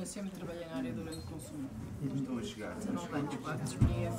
Eu sempre trabalhei na área do grande consumo. Estão a chegar. 19 anos, quase, de.